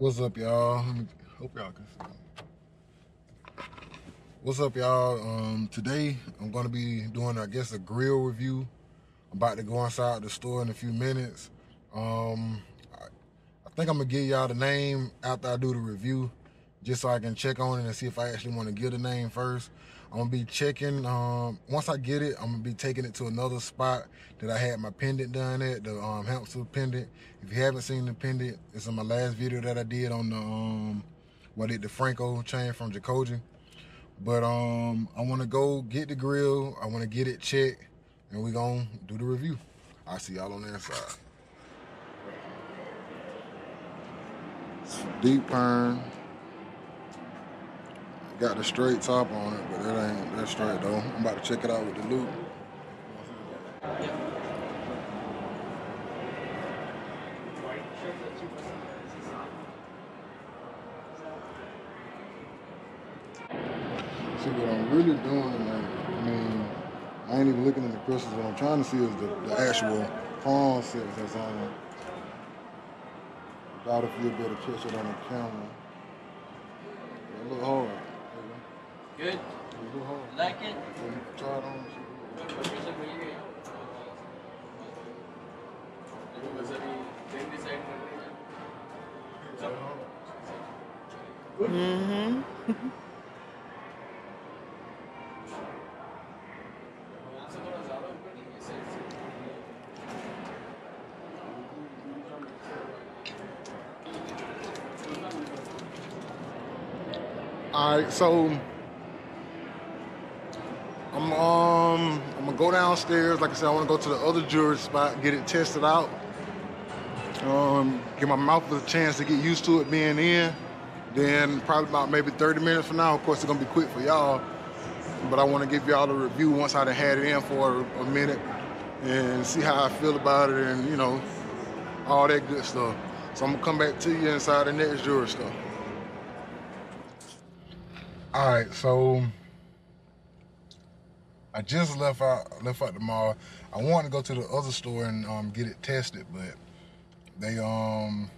What's up, y'all? Hope y'all can see. What's up, y'all? Um, today I'm gonna be doing, I guess, a grill review. I'm about to go inside the store in a few minutes. Um, I, I think I'm gonna give y'all the name after I do the review, just so I can check on it and see if I actually want to give the name first. I'm gonna be checking. Um, once I get it, I'm gonna be taking it to another spot that I had my pendant done at, the um, Hampshire pendant. If you haven't seen the pendant, it's in my last video that I did on the um, what it the Franco chain from Jacoji. But um, I want to go get the grill. I want to get it checked, and we gonna do the review. I'll see y'all on the inside. Deep Perm. Got the straight top on it, but that ain't that straight though. I'm about to check it out with the loupe. See what I'm really doing, like, I mean, I ain't even looking at the crystals. What I'm trying to see is the, the actual prong sets that's on it. Doubt if you'll be able to catch it on the camera. It look hard. Good. Like it? Mm-hmm. All right, so I'm um I'm gonna go downstairs. Like I said, I want to go to the other jewelry spot, get it tested out. Um, give my mouth a chance to get used to it being in. Then probably about maybe 30 minutes from now. Of course, it's gonna be quick for y'all, but I want to give y'all a review once I done had it in for a, a minute and see how I feel about it, and you know, all that good stuff. So I'm gonna come back to you inside the next jewelry store. All right, so I just left out left out the mall. I wanted to go to the other store and um, get it tested, but they um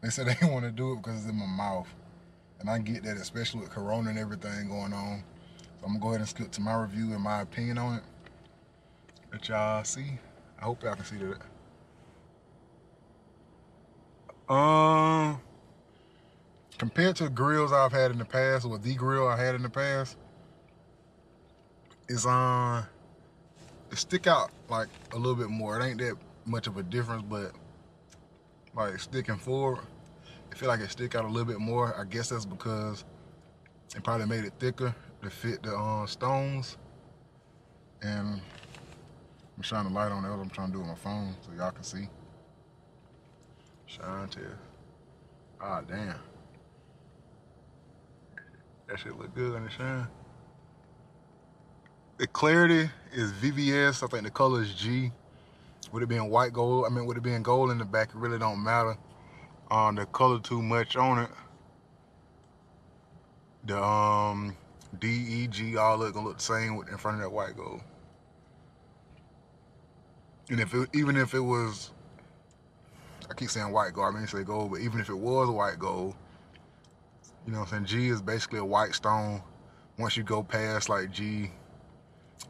they said they want to do it because it's in my mouth, and I get that, especially with Corona and everything going on. So I'm gonna go ahead and skip to my review and my opinion on it. That y'all see. I hope y'all can see that. Um compared to grills I've had in the past, or the grill I had in the past, is on, it stick out like a little bit more. It ain't that much of a difference, but like sticking forward, I feel like it stick out a little bit more. I guess that's because it probably made it thicker to fit the uh, stones. And I'm shining the light on it. I'm trying to do it with my phone so y'all can see. Shine test. Ah, damn. That shit look good on the shine. The clarity is VVS. I think the color is G. With it being white gold, I mean, with it being gold in the back, it really don't matter. Um, the color too much on it. The um, D, E, G, all look gonna look the same with, in front of that white gold. And if it, even if it was, I keep saying white gold, I mean say gold, but even if it was white gold, you know what I'm saying? G is basically a white stone. Once you go past like G,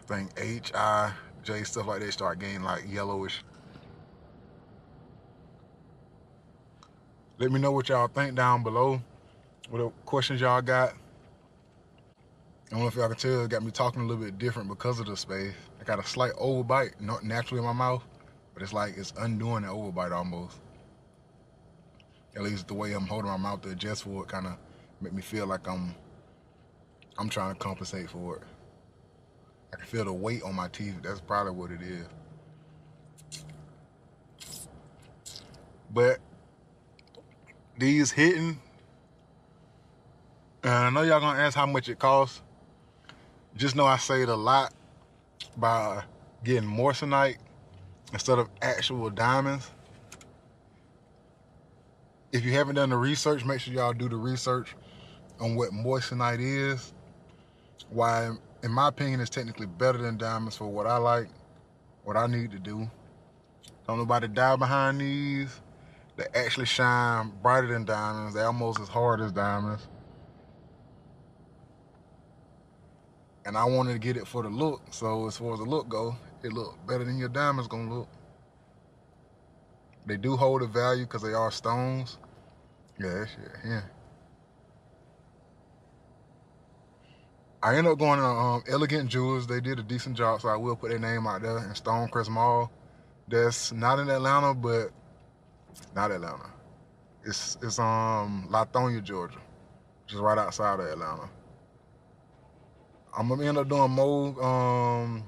think H, I, J, stuff like that start getting like yellowish. Let me know what y'all think down below. What questions y'all got. I don't know if y'all can tell, it got me talking a little bit different because of the space. I got a slight overbite, not naturally in my mouth, but it's like it's undoing the overbite almost. At least the way I'm holding my mouth to adjust for it kind of make me feel like I'm I'm trying to compensate for it. I can feel the weight on my teeth. That's probably what it is. But these hitting, and I know y'all gonna ask how much it costs. Just know I saved a lot by getting moissanite instead of actual diamonds. If you haven't done the research, make sure y'all do the research on what moissanite is. Why, in my opinion, it's technically better than diamonds for what I like, what I need to do. Don't nobody die behind these. They actually shine brighter than diamonds. They're almost as hard as diamonds. And I wanted to get it for the look. So as far as the look go, it look better than your diamonds gonna look. They do hold a value because they are stones. Yeah, that shit, yeah. I ended up going to um, Elegant Jewels. They did a decent job, so I will put their name out there in Stonecrest Mall. That's not in Atlanta, but not Atlanta. It's it's um Lithonia, Georgia, just right outside of Atlanta. I'm gonna end up doing more um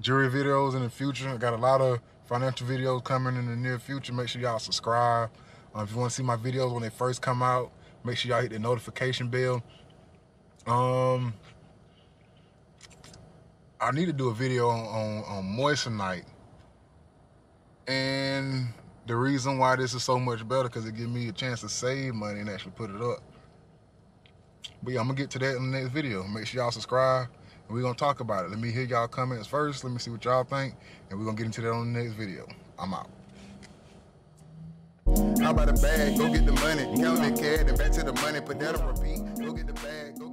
jewelry videos in the future. I got a lot of financial videos coming in the near future. Make sure y'all subscribe. Uh, if you want to see my videos when they first come out, make sure y'all hit the notification bell. Um, I need to do a video on, on, moissanite. And the reason why this is so much better because it gives me a chance to save money and actually put it up. But yeah, I'm gonna get to that in the next video. Make sure y'all subscribe and we're gonna talk about it. Let me hear y'all comments first. Let me see what y'all think, and we're gonna get into that on the next video. I'm out. How about a bag? Go get the money. Count the cash and back to the money. Put that on repeat. Go get the bag. Go